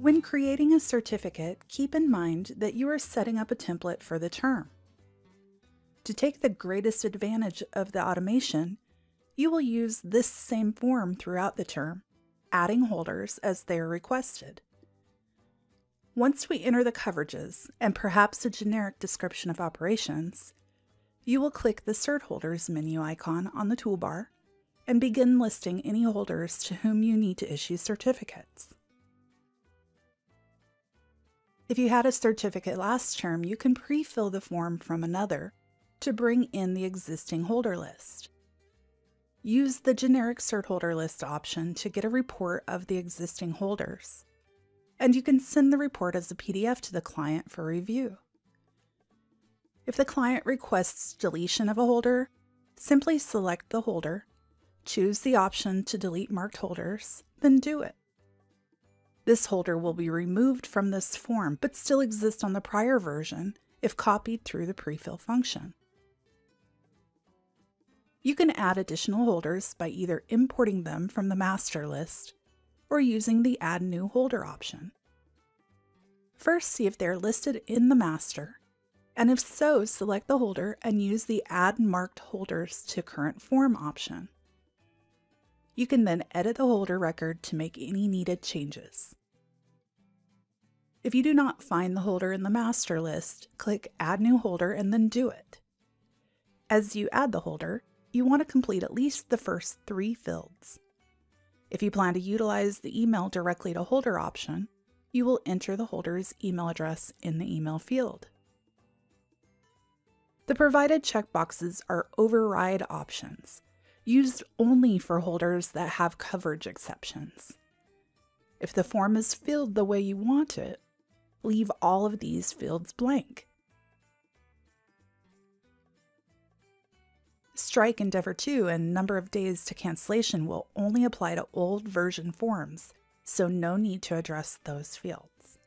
When creating a certificate, keep in mind that you are setting up a template for the term. To take the greatest advantage of the automation, you will use this same form throughout the term, adding holders as they are requested. Once we enter the coverages and perhaps a generic description of operations, you will click the Cert Holders menu icon on the toolbar and begin listing any holders to whom you need to issue certificates. If you had a certificate last term, you can pre-fill the form from another to bring in the existing holder list. Use the generic cert holder list option to get a report of the existing holders, and you can send the report as a PDF to the client for review. If the client requests deletion of a holder, simply select the holder, choose the option to delete marked holders, then do it. This holder will be removed from this form but still exist on the prior version if copied through the prefill function. You can add additional holders by either importing them from the master list or using the Add New Holder option. First, see if they're listed in the master, and if so, select the holder and use the Add Marked Holders to Current Form option. You can then edit the holder record to make any needed changes. If you do not find the holder in the master list, click Add New Holder and then do it. As you add the holder, you want to complete at least the first three fields. If you plan to utilize the email directly to holder option, you will enter the holder's email address in the email field. The provided checkboxes are override options, used only for holders that have coverage exceptions. If the form is filled the way you want it, leave all of these fields blank. Strike Endeavor to and number of days to cancellation will only apply to old version forms, so no need to address those fields.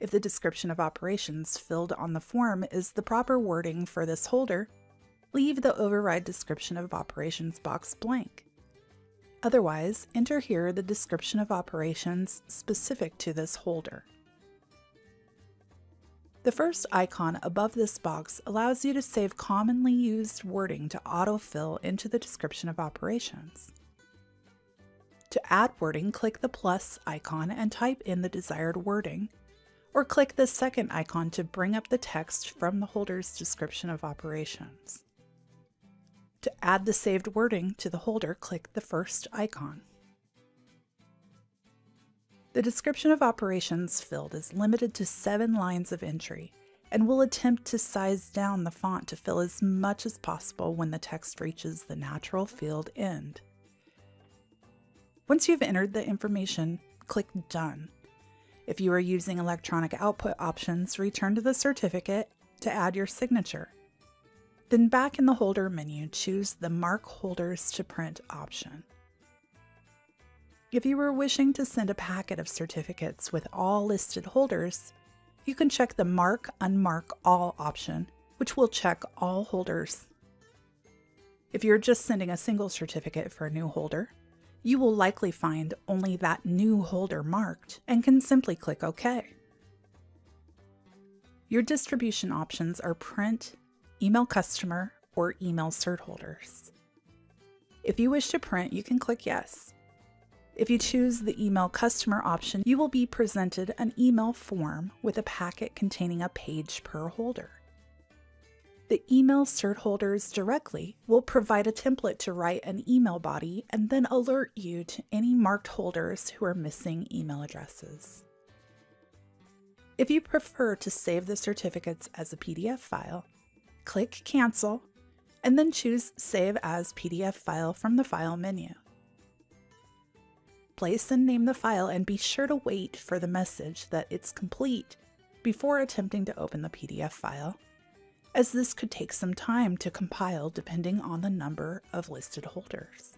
If the description of operations filled on the form is the proper wording for this holder, leave the override description of operations box blank. Otherwise, enter here the description of operations specific to this holder. The first icon above this box allows you to save commonly used wording to autofill into the description of operations. To add wording, click the plus icon and type in the desired wording, or click the second icon to bring up the text from the holder's description of operations. To add the saved wording to the holder, click the first icon. The description of operations field is limited to seven lines of entry and we'll attempt to size down the font to fill as much as possible when the text reaches the natural field end. Once you've entered the information, click Done. If you are using electronic output options, return to the certificate to add your signature. Then back in the holder menu, choose the Mark Holders to Print option. If you were wishing to send a packet of certificates with all listed holders, you can check the Mark Unmark All option, which will check all holders. If you're just sending a single certificate for a new holder, you will likely find only that new holder marked and can simply click OK. Your distribution options are print, email customer, or email cert holders. If you wish to print, you can click Yes. If you choose the email customer option, you will be presented an email form with a packet containing a page per holder. The email cert holders directly will provide a template to write an email body and then alert you to any marked holders who are missing email addresses. If you prefer to save the certificates as a PDF file, click Cancel and then choose Save as PDF file from the File menu place and name the file and be sure to wait for the message that it's complete before attempting to open the PDF file, as this could take some time to compile depending on the number of listed holders.